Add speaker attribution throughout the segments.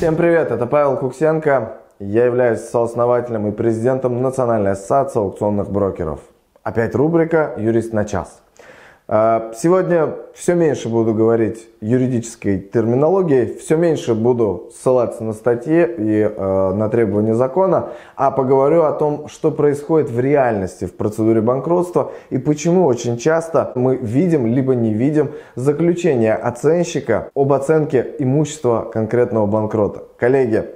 Speaker 1: Всем привет, это Павел Куксенко. Я являюсь сооснователем и президентом Национальной ассоциации аукционных брокеров. Опять рубрика «Юрист на час». А, сегодня все меньше буду говорить юридической терминологией, все меньше буду ссылаться на статьи и э, на требования закона, а поговорю о том, что происходит в реальности в процедуре банкротства и почему очень часто мы видим либо не видим заключение оценщика об оценке имущества конкретного банкрота. Коллеги,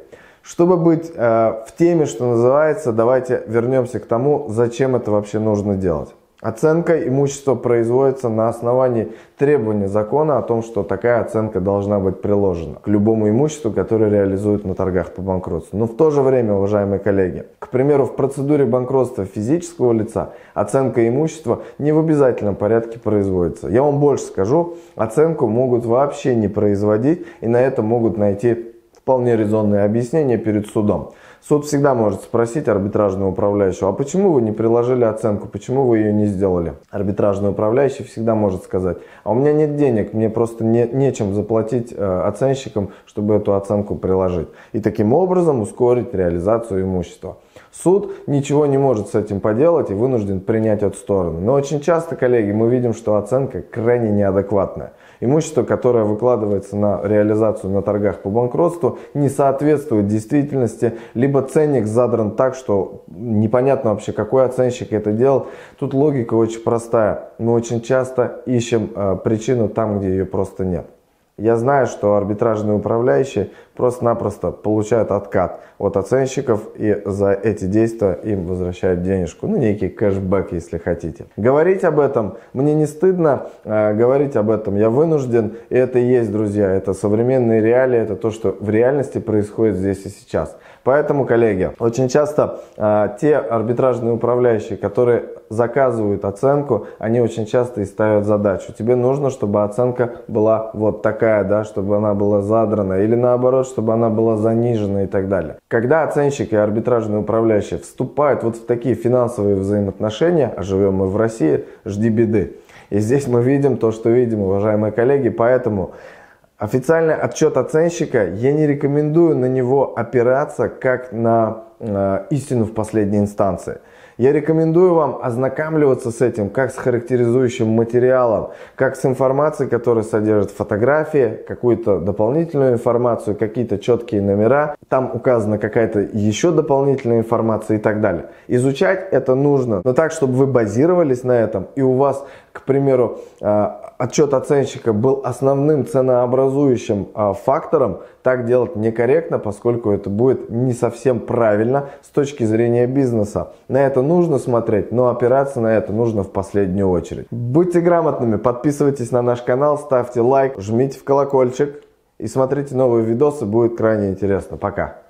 Speaker 1: чтобы быть э, в теме, что называется, давайте вернемся к тому, зачем это вообще нужно делать. Оценка имущества производится на основании требования закона о том, что такая оценка должна быть приложена к любому имуществу, которое реализуют на торгах по банкротству. Но в то же время, уважаемые коллеги, к примеру, в процедуре банкротства физического лица оценка имущества не в обязательном порядке производится. Я вам больше скажу, оценку могут вообще не производить и на это могут найти вполне резонное объяснение перед судом. Суд всегда может спросить арбитражного управляющего, а почему вы не приложили оценку, почему вы ее не сделали? Арбитражный управляющий всегда может сказать, а у меня нет денег, мне просто не, нечем заплатить э, оценщикам, чтобы эту оценку приложить. И таким образом ускорить реализацию имущества. Суд ничего не может с этим поделать и вынужден принять эту сторону. Но очень часто, коллеги, мы видим, что оценка крайне неадекватная. Имущество, которое выкладывается на реализацию на торгах по банкротству, не соответствует действительности, либо ценник задран так, что непонятно вообще, какой оценщик это делал. Тут логика очень простая. Мы очень часто ищем э, причину там, где ее просто нет. Я знаю, что арбитражные управляющие просто-напросто получают откат от оценщиков и за эти действия им возвращают денежку. Ну, некий кэшбэк, если хотите. Говорить об этом мне не стыдно, э, говорить об этом я вынужден. И это и есть, друзья, это современные реалии, это то, что в реальности происходит здесь и сейчас. Поэтому, коллеги, очень часто э, те арбитражные управляющие, которые заказывают оценку, они очень часто и ставят задачу. Тебе нужно, чтобы оценка была вот такая, да, чтобы она была задрана, или наоборот, чтобы она была занижена и так далее. Когда оценщики и арбитражные управляющие вступают вот в такие финансовые взаимоотношения, а живем мы в России, жди беды. И здесь мы видим то, что видим, уважаемые коллеги, поэтому Официальный отчет оценщика, я не рекомендую на него опираться как на э, истину в последней инстанции. Я рекомендую вам ознакомливаться с этим, как с характеризующим материалом, как с информацией, которая содержит фотографии, какую-то дополнительную информацию, какие-то четкие номера. Там указана какая-то еще дополнительная информация и так далее. Изучать это нужно, но так, чтобы вы базировались на этом и у вас, к примеру, а, отчет оценщика был основным ценообразующим а, фактором, так делать некорректно, поскольку это будет не совсем правильно с точки зрения бизнеса. На это нужно смотреть, но опираться на это нужно в последнюю очередь. Будьте грамотными, подписывайтесь на наш канал, ставьте лайк, жмите в колокольчик и смотрите новые видосы, будет крайне интересно. Пока!